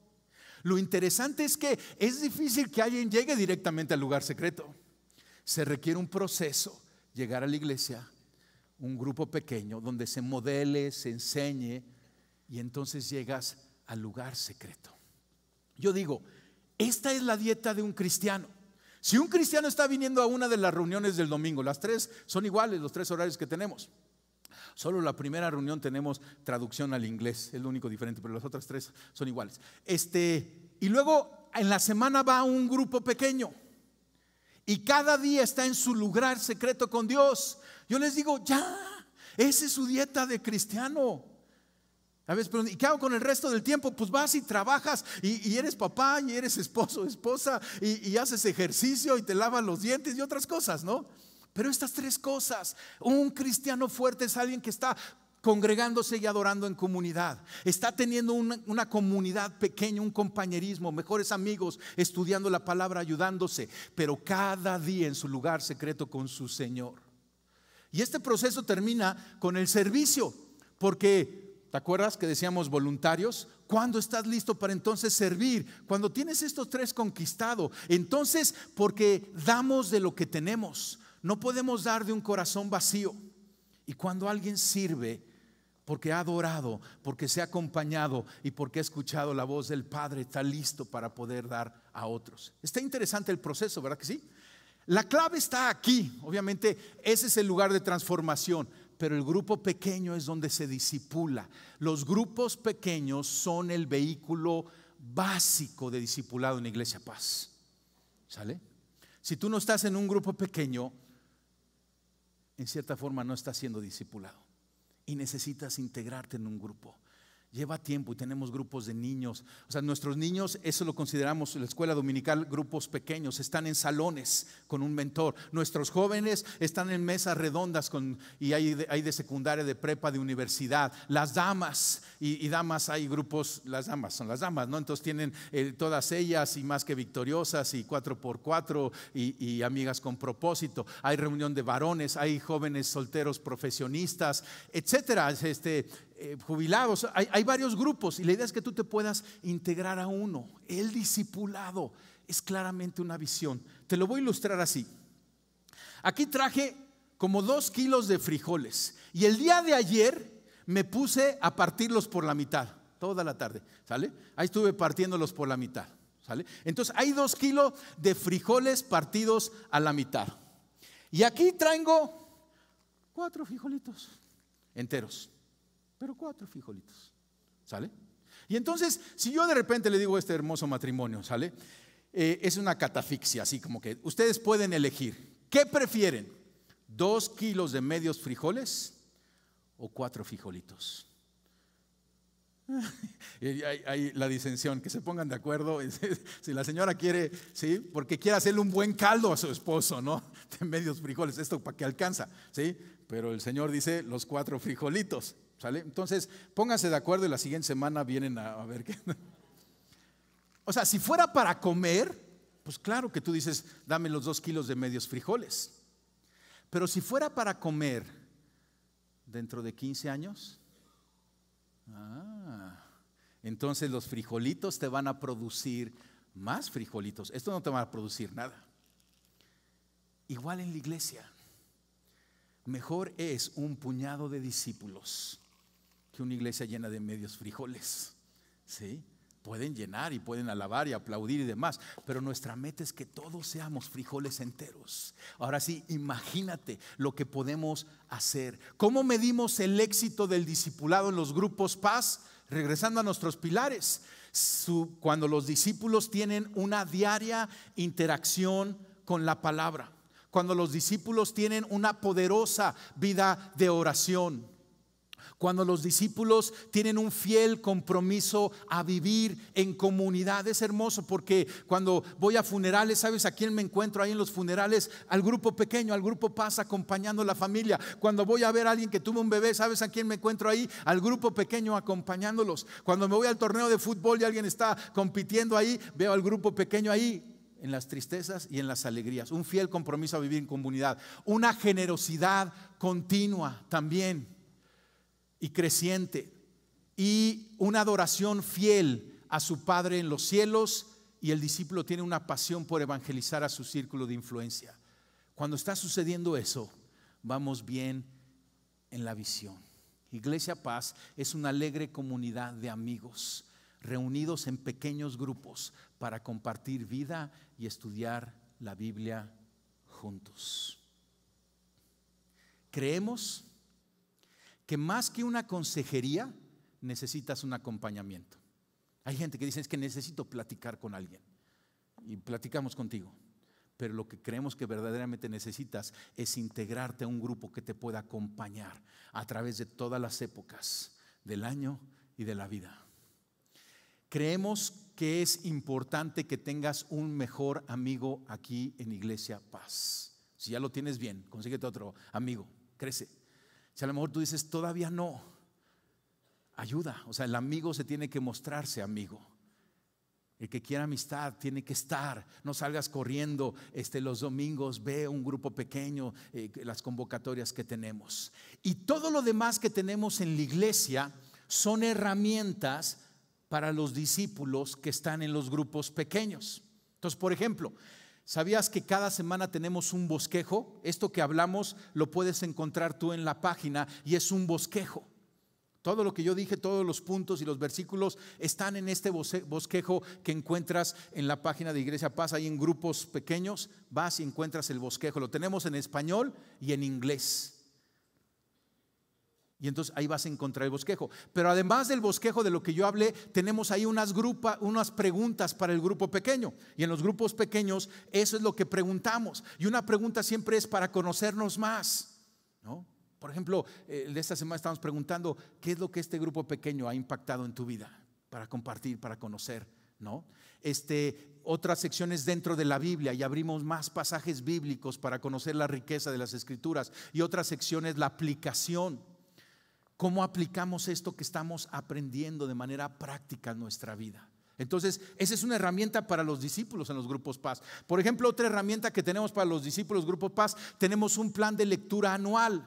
Lo interesante es que es difícil que alguien llegue directamente al lugar secreto. Se requiere un proceso, llegar a la iglesia, un grupo pequeño donde se modele, se enseñe y entonces llegas al lugar secreto. Yo digo, esta es la dieta de un cristiano. Si un cristiano está viniendo a una de las reuniones del domingo, las tres son iguales, los tres horarios que tenemos. Solo la primera reunión tenemos traducción al inglés, es lo único diferente, pero las otras tres son iguales. Este, y luego en la semana va un grupo pequeño y cada día está en su lugar secreto con Dios. Yo les digo, ya, esa es su dieta de cristiano. A veces, pero ¿y qué hago con el resto del tiempo? Pues vas y trabajas y, eres papá y eres esposo, esposa y, y haces ejercicio y te lavas los dientes y otras cosas, ¿no? Pero estas tres cosas, un cristiano fuerte es alguien que está congregándose y adorando en comunidad. Está teniendo una, comunidad pequeña, un compañerismo, mejores amigos, estudiando la palabra, ayudándose, pero cada día en su lugar secreto con su Señor. Y este proceso termina con el servicio, porque, ¿te acuerdas que decíamos voluntarios? ¿Cuándo estás listo para entonces servir? Cuando tienes estos tres conquistados, entonces porque damos de lo que tenemos. No podemos dar de un corazón vacío. Y cuando alguien sirve, porque ha adorado, porque se ha acompañado y porque ha escuchado la voz del Padre, está listo para poder dar a otros. Está interesante el proceso, ¿verdad que sí? La clave está aquí, obviamente ese es el lugar de transformación, pero el grupo pequeño es donde se disipula. Los grupos pequeños son el vehículo básico de discipulado en Iglesia Paz. ¿Sale? Si tú no estás en un grupo pequeño, en cierta forma no estás siendo discipulado y necesitas integrarte en un grupo. Lleva tiempo y tenemos grupos de niños. O sea, nuestros niños, eso lo consideramos en la escuela dominical, grupos pequeños, están en salones con un mentor. Nuestros jóvenes están en mesas redondas con, y hay de, secundaria, de prepa, de universidad. Las damas, y, damas hay grupos, las damas son las damas, ¿no? Entonces tienen eh, todas ellas y más que victoriosas y cuatro por cuatro y, y amigas con propósito. Hay reunión de varones, hay jóvenes solteros profesionistas, etcétera. Este, eh, jubilados, hay, varios grupos y la idea es que tú te puedas integrar a uno. El discipulado es claramente una visión. Te lo voy a ilustrar así. Aquí traje como dos kilos de frijoles y el día de ayer me puse a partirlos por la mitad, toda la tarde, ¿sale? Ahí estuve partiéndolos por la mitad, ¿sale? Entonces hay dos kilos de frijoles partidos a la mitad. Y aquí traigo cuatro frijolitos enteros pero cuatro frijolitos. ¿Sale? Y entonces, si yo de repente le digo este hermoso matrimonio, ¿sale? Eh, es una catafixia, así como que ustedes pueden elegir. ¿Qué prefieren? ¿Dos kilos de medios frijoles o cuatro frijolitos? Y hay, la disensión, que se pongan de acuerdo. Si la señora quiere, sí, porque quiere hacerle un buen caldo a su esposo, ¿no? De medios frijoles, esto para que alcanza, ¿sí? Pero el Señor dice los cuatro frijolitos, Entonces, pónganse de acuerdo y la siguiente semana vienen a, a ver qué. O sea, si fuera para comer, pues claro que tú dices, dame los dos kilos de medios frijoles. Pero si fuera para comer dentro de 15 años, ah, entonces los frijolitos te van a producir más frijolitos. Esto no te va a producir nada. Igual en la iglesia. Mejor es un puñado de discípulos que una iglesia llena de medios frijoles. ¿Sí? pueden llenar y pueden alabar y aplaudir y demás, pero nuestra meta es que todos seamos frijoles enteros. Ahora sí, imagínate lo que podemos hacer. ¿Cómo medimos el éxito del discipulado en los grupos paz? Regresando a nuestros pilares, cuando los discípulos tienen una diaria interacción con la palabra, cuando los discípulos tienen una poderosa vida de oración, cuando los discípulos tienen un fiel compromiso a vivir en comunidad. Es hermoso porque cuando voy a funerales, ¿sabes a quién me encuentro ahí en los funerales? Al grupo pequeño, al grupo pasa acompañando a la familia. Cuando voy a ver a alguien que tuvo un bebé, ¿sabes a quién me encuentro ahí? Al grupo pequeño acompañándolos. Cuando me voy al torneo de fútbol y alguien está compitiendo ahí, veo al grupo pequeño ahí en las tristezas y en las alegrías. Un fiel compromiso a vivir en comunidad. Una generosidad continua también y creciente y una adoración fiel a su Padre en los cielos y el discípulo tiene una pasión por evangelizar a su círculo de influencia. Cuando está sucediendo eso, vamos bien en la visión. Iglesia Paz es una alegre comunidad de amigos reunidos en pequeños grupos para compartir vida y estudiar la Biblia juntos. Creemos que más que una consejería, necesitas un acompañamiento. Hay gente que dice es que necesito platicar con alguien y platicamos contigo. Pero lo que creemos que verdaderamente necesitas es integrarte a un grupo que te pueda acompañar a través de todas las épocas del año y de la vida. Creemos que es importante que tengas un mejor amigo aquí en Iglesia Paz. Si ya lo tienes bien, consíguete otro amigo, crece. Si a lo mejor tú dices, todavía no, ayuda. O sea, el amigo se tiene que mostrarse amigo. El que quiera amistad tiene que estar. No salgas corriendo este, los domingos, ve un grupo pequeño, eh, las convocatorias que tenemos. Y todo lo demás que tenemos en la iglesia son herramientas para los discípulos que están en los grupos pequeños. Entonces, por ejemplo, ¿Sabías que cada semana tenemos un bosquejo? Esto que hablamos lo puedes encontrar tú en la página y es un bosquejo. Todo lo que yo dije, todos los puntos y los versículos están en este bosquejo que encuentras en la página de Iglesia Paz, ahí en grupos pequeños, vas y encuentras el bosquejo. Lo tenemos en español y en inglés. Y entonces ahí vas a encontrar el bosquejo. Pero además del bosquejo de lo que yo hablé, tenemos ahí unas, grupa, unas preguntas para el grupo pequeño. Y en los grupos pequeños eso es lo que preguntamos. Y una pregunta siempre es para conocernos más. ¿no? Por ejemplo, de esta semana estamos preguntando, ¿qué es lo que este grupo pequeño ha impactado en tu vida? Para compartir, para conocer. ¿no? Este, otras secciones dentro de la Biblia y abrimos más pasajes bíblicos para conocer la riqueza de las escrituras. Y otras secciones, la aplicación ¿Cómo aplicamos esto que estamos aprendiendo de manera práctica en nuestra vida? Entonces, esa es una herramienta para los discípulos en los grupos paz. Por ejemplo, otra herramienta que tenemos para los discípulos grupos paz, tenemos un plan de lectura anual,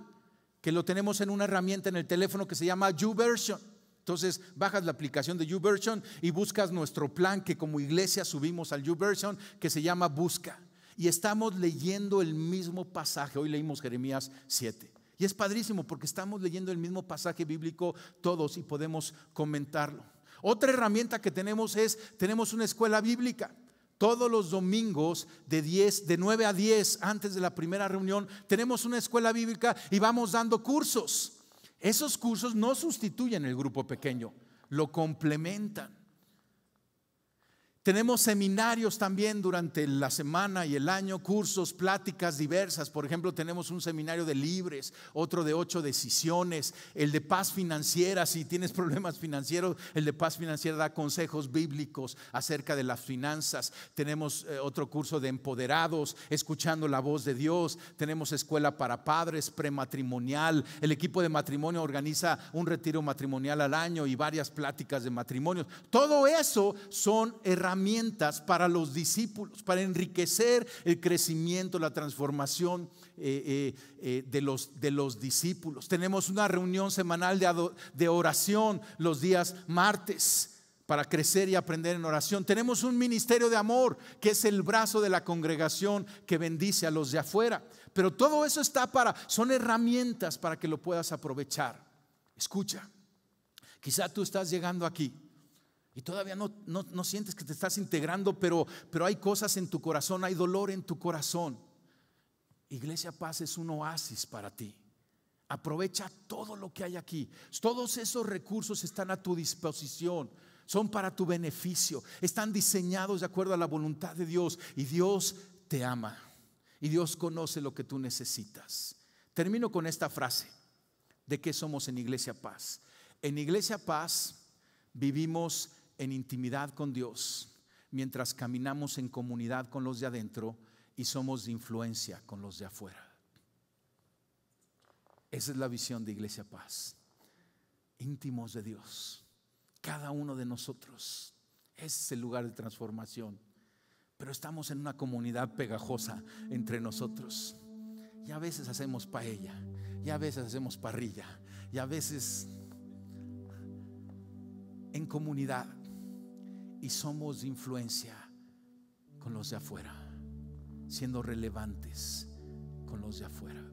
que lo tenemos en una herramienta en el teléfono que se llama YouVersion. Entonces, bajas la aplicación de YouVersion y buscas nuestro plan que como iglesia subimos al YouVersion que se llama Busca. Y estamos leyendo el mismo pasaje. Hoy leímos Jeremías 7. Y es padrísimo porque estamos leyendo el mismo pasaje bíblico todos y podemos comentarlo. Otra herramienta que tenemos es, tenemos una escuela bíblica. Todos los domingos de 10, de 9 a 10 antes de la primera reunión, tenemos una escuela bíblica y vamos dando cursos. Esos cursos no sustituyen el grupo pequeño, lo complementan. Tenemos seminarios también durante la semana y el año, cursos, pláticas diversas. Por ejemplo, tenemos un seminario de libres, otro de ocho decisiones, el de paz financiera. Si tienes problemas financieros, el de paz financiera da consejos bíblicos acerca de las finanzas. Tenemos eh, otro curso de empoderados, escuchando la voz de Dios. Tenemos escuela para padres, prematrimonial. El equipo de matrimonio organiza un retiro matrimonial al año y varias pláticas de matrimonio. Todo eso son herramientas para los discípulos, para enriquecer el crecimiento, la transformación eh, eh, eh, de, los, de los discípulos. Tenemos una reunión semanal de, de oración los días martes para crecer y aprender en oración. Tenemos un ministerio de amor que es el brazo de la congregación que bendice a los de afuera. Pero todo eso está para, son herramientas para que lo puedas aprovechar. Escucha, quizá tú estás llegando aquí y todavía no, no, sientes que te estás integrando, pero, pero hay cosas en tu corazón, hay dolor en tu corazón. Iglesia Paz es un oasis para ti. Aprovecha todo lo que hay aquí. Todos esos recursos están a tu disposición. Son para tu beneficio. Están diseñados de acuerdo a la voluntad de Dios. Y Dios te ama. Y Dios conoce lo que tú necesitas. Termino con esta frase. ¿De qué somos en Iglesia Paz? En Iglesia Paz vivimos en intimidad con Dios mientras caminamos en comunidad con los de adentro y somos de influencia con los de afuera. Esa es la visión de Iglesia Paz. Íntimos de Dios. Cada uno de nosotros. es el lugar de transformación. Pero estamos en una comunidad pegajosa entre nosotros. Y a veces hacemos paella. Y a veces hacemos parrilla. Y a veces en comunidad y somos influencia con los de afuera, siendo relevantes con los de afuera.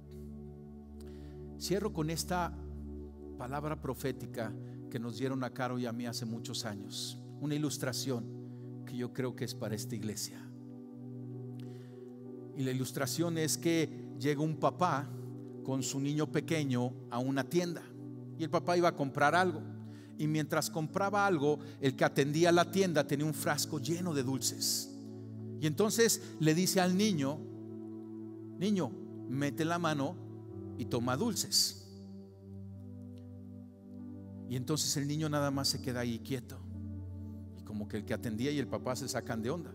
Cierro con esta palabra profética que nos dieron a Caro y a mí hace muchos años, una ilustración que yo creo que es para esta iglesia. Y la ilustración es que llega un papá con su niño pequeño a una tienda y el papá iba a comprar algo y mientras compraba algo, el que atendía la tienda tenía un frasco lleno de dulces. Y entonces le dice al niño, niño, mete la mano y toma dulces. Y entonces el niño nada más se queda ahí quieto. Y como que el que atendía y el papá se sacan de onda.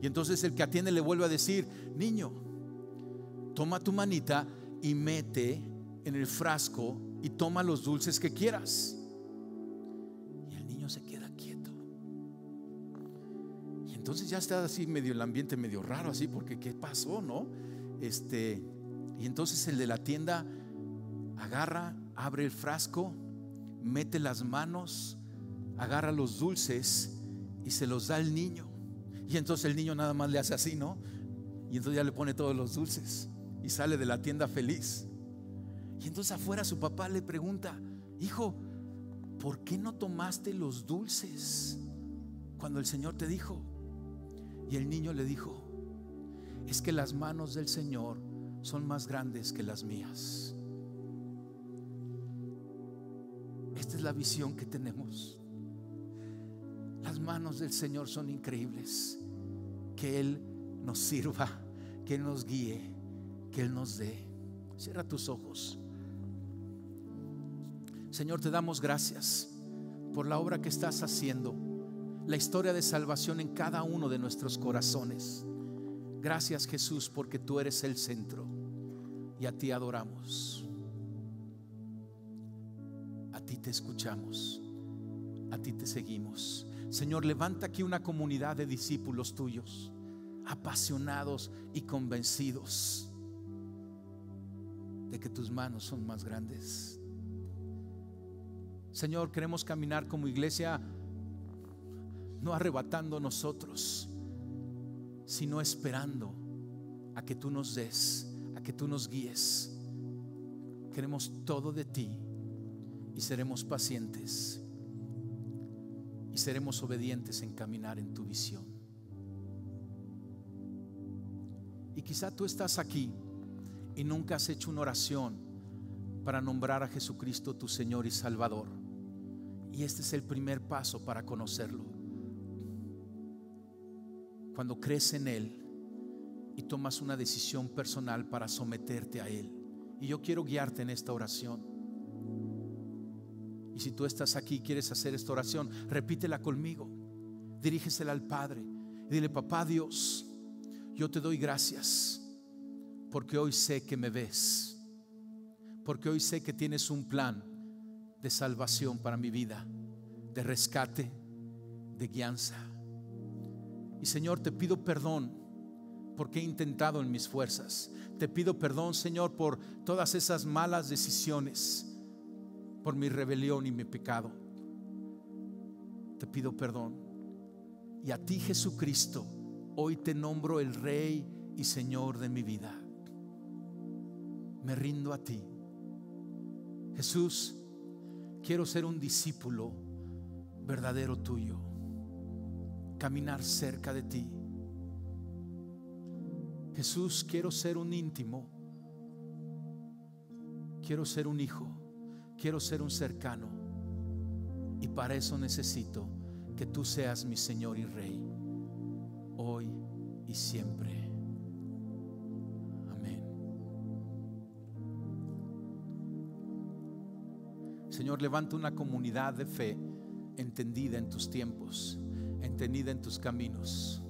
Y entonces el que atiende le vuelve a decir, niño, toma tu manita y mete en el frasco y toma los dulces que quieras. Entonces ya está así medio el ambiente medio raro así porque qué pasó, ¿no? Este y entonces el de la tienda agarra, abre el frasco, mete las manos, agarra los dulces y se los da al niño. Y entonces el niño nada más le hace así, ¿no? Y entonces ya le pone todos los dulces y sale de la tienda feliz. Y entonces afuera su papá le pregunta, hijo, ¿por qué no tomaste los dulces cuando el Señor te dijo? Y el niño le dijo, es que las manos del Señor son más grandes que las mías. Esta es la visión que tenemos. Las manos del Señor son increíbles. Que Él nos sirva, que Él nos guíe, que Él nos dé. Cierra tus ojos. Señor, te damos gracias por la obra que estás haciendo la historia de salvación en cada uno de nuestros corazones. Gracias Jesús porque tú eres el centro y a ti adoramos. A ti te escuchamos, a ti te seguimos. Señor, levanta aquí una comunidad de discípulos tuyos, apasionados y convencidos de que tus manos son más grandes. Señor, queremos caminar como iglesia no arrebatando nosotros, sino esperando a que tú nos des, a que tú nos guíes. Queremos todo de ti y seremos pacientes y seremos obedientes en caminar en tu visión. Y quizá tú estás aquí y nunca has hecho una oración para nombrar a Jesucristo tu Señor y Salvador. Y este es el primer paso para conocerlo. Cuando crees en Él y tomas una decisión personal para someterte a Él. Y yo quiero guiarte en esta oración. Y si tú estás aquí y quieres hacer esta oración, repítela conmigo. Dirígesela al Padre. Y dile, papá Dios, yo te doy gracias porque hoy sé que me ves. Porque hoy sé que tienes un plan de salvación para mi vida, de rescate, de guianza. Y Señor, te pido perdón porque he intentado en mis fuerzas. Te pido perdón, Señor, por todas esas malas decisiones, por mi rebelión y mi pecado. Te pido perdón. Y a ti, Jesucristo, hoy te nombro el Rey y Señor de mi vida. Me rindo a ti. Jesús, quiero ser un discípulo verdadero tuyo. Caminar cerca de ti Jesús, quiero ser un íntimo, quiero ser un hijo, quiero ser un cercano. Y para eso necesito que tú seas mi Señor y Rey, hoy y siempre. Amén. Señor, levanta una comunidad de fe entendida en tus tiempos, entendida en tus caminos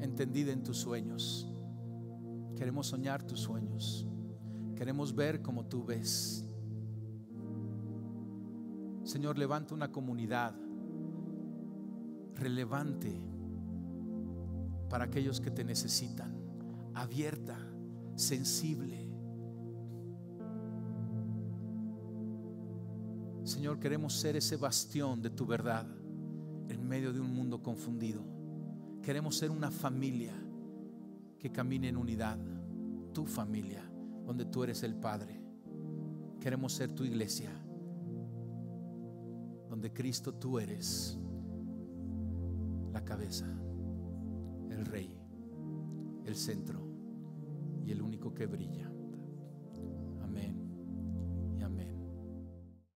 entendida en tus sueños. Queremos soñar tus sueños. Queremos ver como tú ves. Señor, levanta una comunidad relevante para aquellos que te necesitan, abierta, sensible. Señor, queremos ser ese bastión de tu verdad en medio de un mundo confundido. Queremos ser una familia que camine en unidad, tu familia, donde tú eres el Padre. Queremos ser tu iglesia, donde Cristo tú eres la cabeza, el rey, el centro y el único que brilla.